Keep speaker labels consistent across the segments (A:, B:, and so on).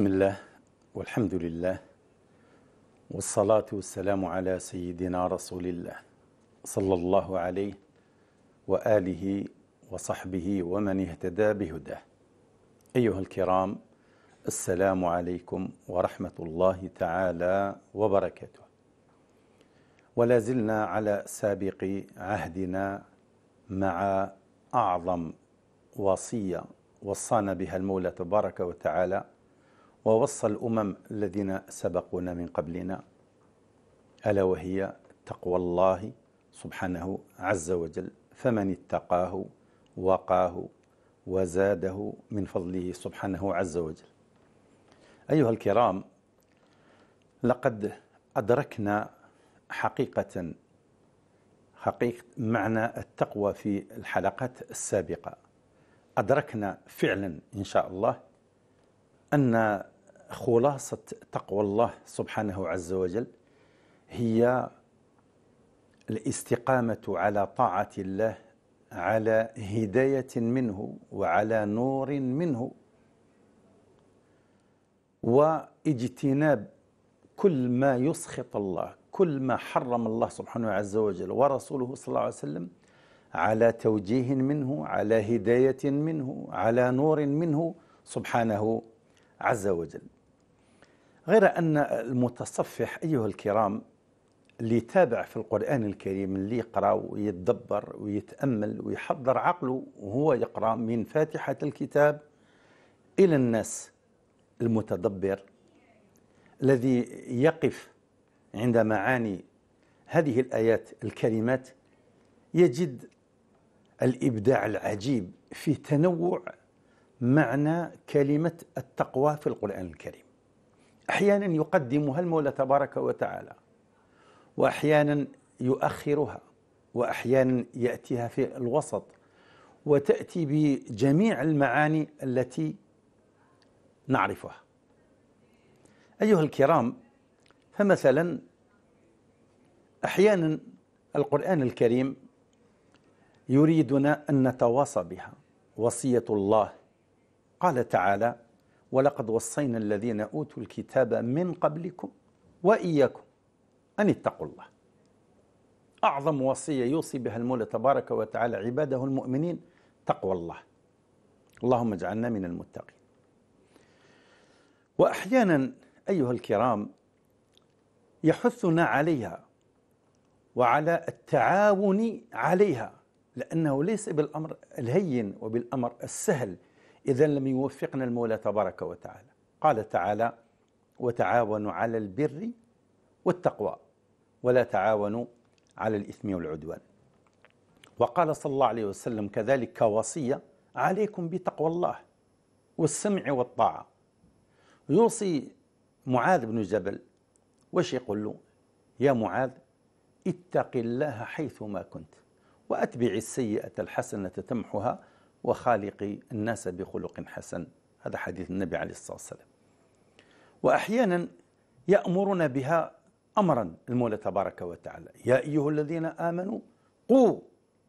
A: بسم الله والحمد لله والصلاة والسلام على سيدنا رسول الله صلى الله عليه وآله وصحبه ومن اهتدى بهداه. أيها الكرام السلام عليكم ورحمة الله تعالى وبركاته. ولا زلنا على سابق عهدنا مع أعظم وصية وصانا بها المولى تبارك وتعالى ووصى الأمم الذين سبقونا من قبلنا ألا وهي تقوى الله سبحانه عز وجل فمن اتقاه وقاه وزاده من فضله سبحانه عز وجل. أيها الكرام لقد أدركنا حقيقة حقيقة معنى التقوى في الحلقات السابقة. أدركنا فعلا إن شاء الله أن خلاصة تقوى الله سبحانه عز وجل هي الاستقامة على طاعة الله على هداية منه وعلى نور منه واجتناب كل ما يسخط الله كل ما حرم الله سبحانه عز وجل ورسوله صلى الله عليه وسلم على توجيه منه على هداية منه على نور منه سبحانه عز وجل. غير أن المتصفح أيها الكرام اللي يتابع في القرآن الكريم اللي يقرأ ويتدبر ويتأمل ويحضر عقله وهو يقرأ من فاتحة الكتاب إلى الناس المتدبر الذي يقف عند معاني هذه الآيات الكلمات يجد الإبداع العجيب في تنوع معنى كلمة التقوى في القرآن الكريم. أحيانا يقدمها المولى تبارك وتعالى وأحيانا يؤخرها وأحيانا يأتيها في الوسط وتأتي بجميع المعاني التي نعرفها. أيها الكرام فمثلا أحيانا القرآن الكريم يريدنا أن نتواصى بها وصية الله قال تعالى ولقد وصينا الذين أوتوا الكتاب من قبلكم وإياكم أن اتقوا الله. أعظم وصية يوصي بها المولى تبارك وتعالى عباده المؤمنين تقوى الله. اللهم اجعلنا من المتقين. وأحيانا أيها الكرام يحثنا عليها وعلى التعاون عليها لأنه ليس بالأمر الهين وبالأمر السهل إذا لم يوفقنا المولى تبارك وتعالى. قال تعالى وتعاونوا على البر والتقوى ولا تعاونوا على الإثم والعدوان. وقال صلى الله عليه وسلم كذلك كوصية عليكم بتقوى الله والسمع والطاعة. يوصي معاذ بن جبل وش يقول له؟ يا معاذ اتق الله حيثما كنت وأتبع السيئة الحسنة تمحها وخالق الناس بخلق حسن. هذا حديث النبي عليه الصلاة والسلام. وأحيانا يأمرنا بها أمرا المولى تبارك وتعالى. يا أيها الذين آمنوا قوا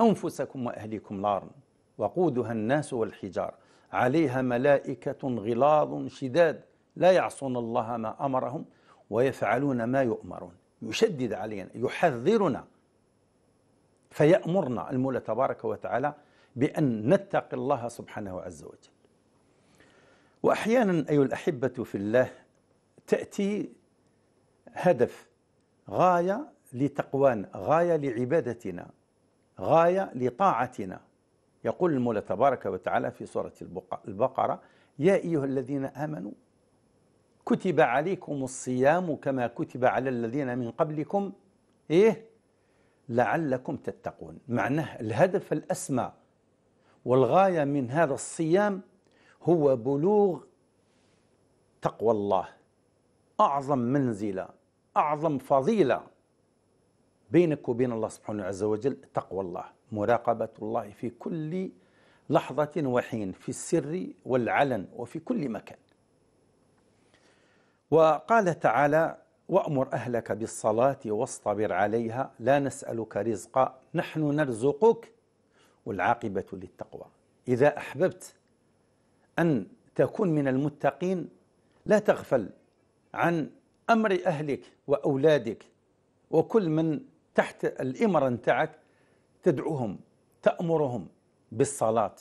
A: أنفسكم وأهليكم نارا وقودها الناس والحجار. عليها ملائكة غلاظ شداد. لا يعصون الله ما أمرهم ويفعلون ما يؤمرون. يشدد علينا يحذرنا. فيأمرنا المولى تبارك وتعالى بأن نتقي الله سبحانه عز وجل. وأحيانا أيها الأحبة في الله تأتي هدف غاية لتقوانا غاية لعبادتنا غاية لطاعتنا. يقول المولى تبارك وتعالى في سورة البقرة يا أيها الذين آمنوا كتب عليكم الصيام كما كتب على الذين من قبلكم إيه؟ لعلكم تتقون. معناه الهدف الأسمى والغاية من هذا الصيام هو بلوغ تقوى الله. أعظم منزلة أعظم فضيلة بينك وبين الله سبحانه عز وجل تقوى الله. مراقبة الله في كل لحظة وحين في السر والعلن وفي كل مكان. وقال تعالى وأمر أهلك بالصلاة واصطبر عليها لا نسألك رزقا نحن نرزقك والعاقبة للتقوى. إذا أحببت أن تكون من المتقين لا تغفل عن أمر أهلك وأولادك وكل من تحت الإمرة نتاعك تدعوهم تأمرهم بالصلاة.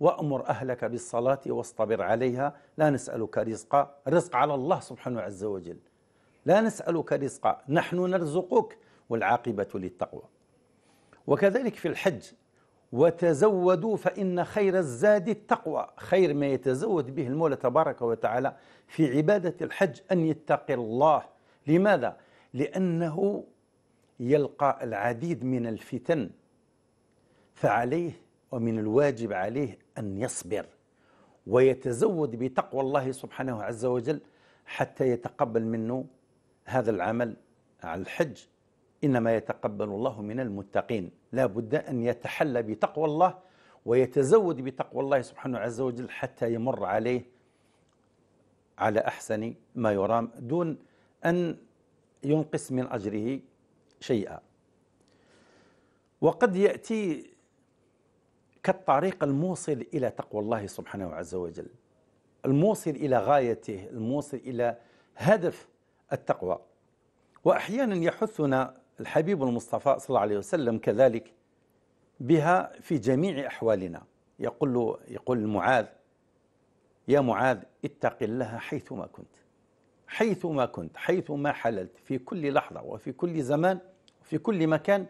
A: وأمر أهلك بالصلاة واصطبر عليها. لا نسألك رزقا رزق على الله سبحانه عز وجل. لا نسألك رزقا نحن نرزقك والعاقبة للتقوى. وكذلك في الحج وتزودوا فإن خير الزاد التقوى. خير ما يتزود به المولى تبارك وتعالى في عبادة الحج أن يتقي الله. لماذا؟ لأنه يلقى العديد من الفتن فعليه ومن الواجب عليه أن يصبر ويتزود بتقوى الله سبحانه عز وجل حتى يتقبل منه هذا العمل على الحج. إنما يتقبل الله من المتقين. لا بد أن يتحلى بتقوى الله ويتزود بتقوى الله سبحانه عز وجل حتى يمر عليه على أحسن ما يرام دون أن ينقص من أجره شيئا. وقد يأتي كالطريق الموصل إلى تقوى الله سبحانه عز وجل الموصل إلى غايته الموصل إلى هدف التقوى. وأحيانا يحثنا الحبيب المصطفى صلى الله عليه وسلم كذلك بها في جميع أحوالنا. يقول له يقول معاذ يا معاذ اتق الله حيثما كنت حيثما كنت حيثما حللت في كل لحظة وفي كل زمان وفي كل مكان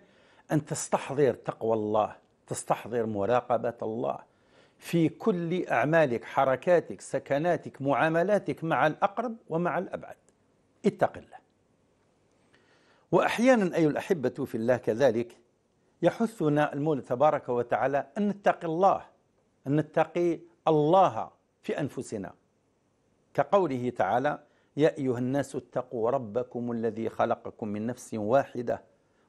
A: أن تستحضر تقوى الله تستحضر مراقبة الله. في كل أعمالك حركاتك سكناتك معاملاتك مع الأقرب ومع الأبعد. اتق الله. وأحيانا أيها الأحبة في الله كذلك يحثنا المولى تبارك وتعالى أن نتقي الله أن نتقي الله في أنفسنا. كقوله تعالى يا أيها الناس اتقوا ربكم الذي خلقكم من نفس واحدة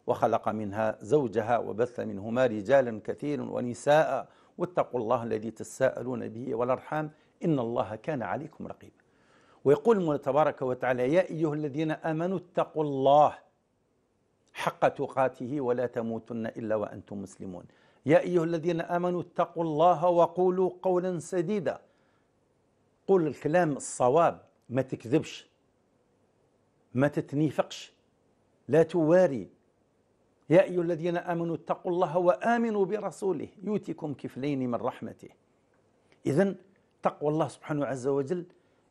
A: وخلق منها زوجها وبث منهما رجالا كثيرا ونساء واتقوا الله الذي تساءلون به والأرحام إن الله كان عليكم رقيبا. ويقول المولى تبارك وتعالى يا أيها الذين آمنوا اتقوا الله حق تقاته ولا تموتن إلا وأنتم مسلمون. يا أيها الذين آمنوا اتقوا الله وقولوا قولا سديدا. قول الكلام الصواب ما تكذبش ما تتنيفقش لا تواري. يا أيها الذين آمنوا اتقوا الله وآمنوا برسوله يؤتكم كفلين من رحمته. إذا تقوى الله سبحانه عز وجل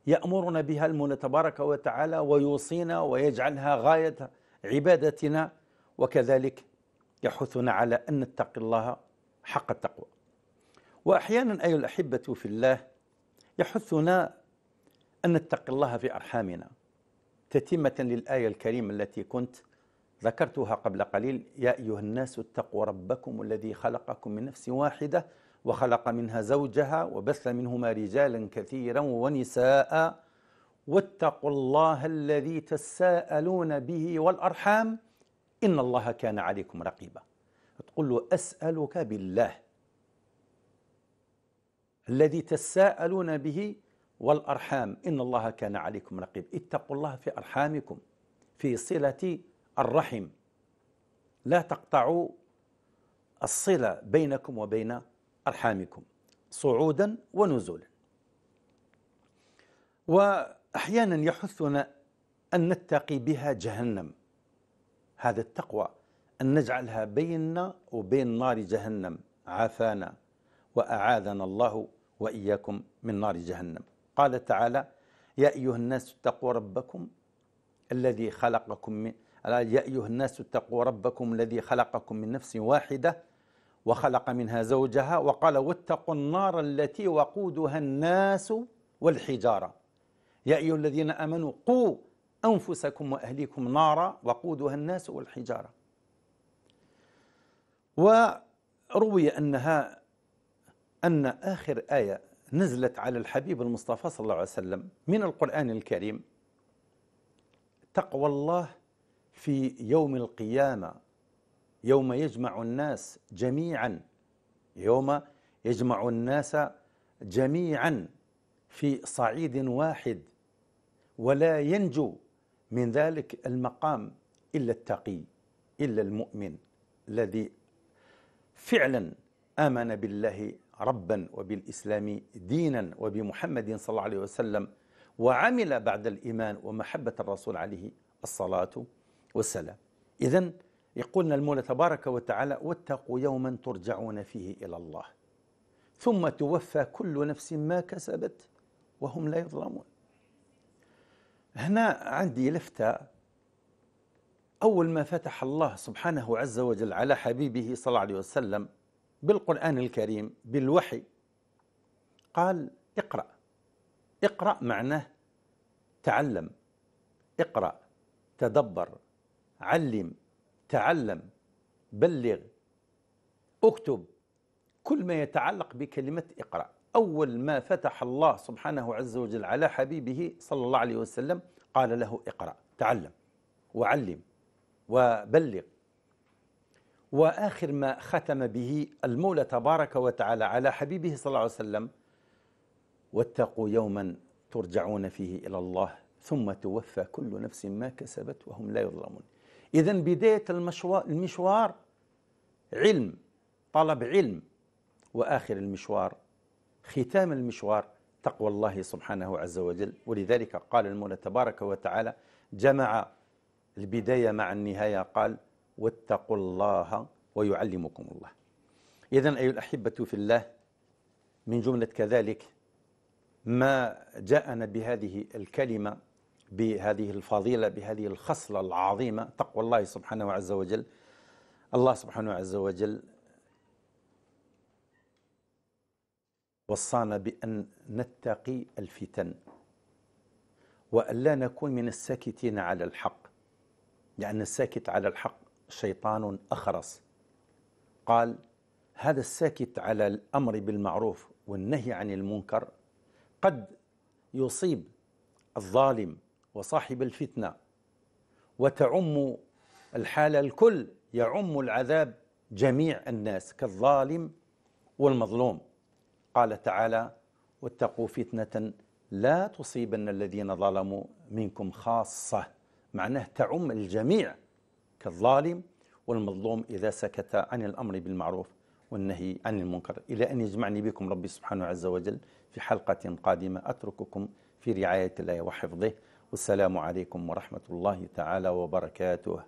A: يأمرنا بها المولى تبارك وتعالى ويوصينا ويجعلها غاية عبادتنا وكذلك يحثنا على أن نتقي الله حق التقوى. وأحيانا أيها الأحبة في الله يحثنا أن نتقي الله في أرحامنا. تتمة للآية الكريمة التي كنت ذكرتها قبل قليل يا أيها الناس اتقوا ربكم الذي خلقكم من نفس واحدة وخلق منها زوجها وبث منهما رجالا كثيرا ونساء واتقوا الله الذي تساءلون به والأرحام إن الله كان عليكم رقيبا. تقول له أسألك بالله الذي تساءلون به والأرحام إن الله كان عليكم رقيب. اتقوا الله في أرحامكم في صلة الرحم. لا تقطعوا الصلة بينكم وبين أرحامكم صعودا ونزولا. وأحيانا يحثنا أن نتقي بها جهنم. هذا التقوى أن نجعلها بيننا وبين نار جهنم. عافانا وأعاذنا الله وإياكم من نار جهنم. قال تعالى يا أيها الناس اتقوا ربكم الذي خلقكم من يا أيها الناس اتقوا ربكم الذي خلقكم من نفس واحدة وخلق منها زوجها وقال واتقوا النار التي وقودها الناس والحجارة. يا أيها الذين آمنوا قوا أنفسكم وأهليكم نارا وقودها الناس والحجارة. وروي أنها أن آخر آية نزلت على الحبيب المصطفى صلى الله عليه وسلم من القرآن الكريم. تقوى الله في يوم القيامة يوم يجمع الناس جميعا يوم يجمع الناس جميعا في صعيد واحد. ولا ينجو من ذلك المقام إلا التقي إلا المؤمن الذي فعلا آمن بالله ربا وبالإسلام دينا وبمحمد صلى الله عليه وسلم وعمل بعد الإيمان ومحبة الرسول عليه الصلاة والسلام. إذا يقولنا المولى تبارك وتعالى واتقوا يوما ترجعون فيه إلى الله ثم توفى كل نفس ما كسبت وهم لا يظلمون. هنا عندي لفتة. أول ما فتح الله سبحانه عز وجل على حبيبه صلى الله عليه وسلم بالقرآن الكريم بالوحي قال اقرأ. اقرأ معناه تعلم. اقرأ تدبر علم تعلم بلغ اكتب كل ما يتعلق بكلمة اقرأ. أول ما فتح الله سبحانه عز وجل على حبيبه صلى الله عليه وسلم قال له اقرأ تعلم وعلم وبلغ. وآخر ما ختم به المولى تبارك وتعالى على حبيبه صلى الله عليه وسلم واتقوا يوما ترجعون فيه إلى الله ثم توفى كل نفس ما كسبت وهم لا يظلمون. إذا بداية المشوار علم طلب علم. وآخر المشوار ختام المشوار تقوى الله سبحانه عز وجل. ولذلك قال المولى تبارك وتعالى جمع البداية مع النهاية. قال واتقوا الله ويعلمكم الله. إذا أيها الأحبة في الله من جملة كذلك ما جاءنا بهذه الكلمة بهذه الفضيلة بهذه الخصلة العظيمة تقوى الله سبحانه عز وجل. الله سبحانه عز وجل وصانا بأن نتقي الفتن وأن لا نكون من الساكتين على الحق لأن الساكت على الحق شيطان أخرس. قال هذا الساكت على الأمر بالمعروف والنهي عن المنكر قد يصيب الظالم وصاحب الفتنة وتعم الحال الكل يعم العذاب جميع الناس كالظالم والمظلوم. قال تعالى واتقوا فتنة لا تصيبن الذين ظلموا منكم خاصة. معناه تعم الجميع كالظالم والمظلوم إذا سكت عن الأمر بالمعروف والنهي عن المنكر. إلى أن يجمعني بكم ربي سبحانه عز وجل في حلقة قادمة أترككم في رعاية الله وحفظه. والسلام عليكم ورحمة الله تعالى وبركاته.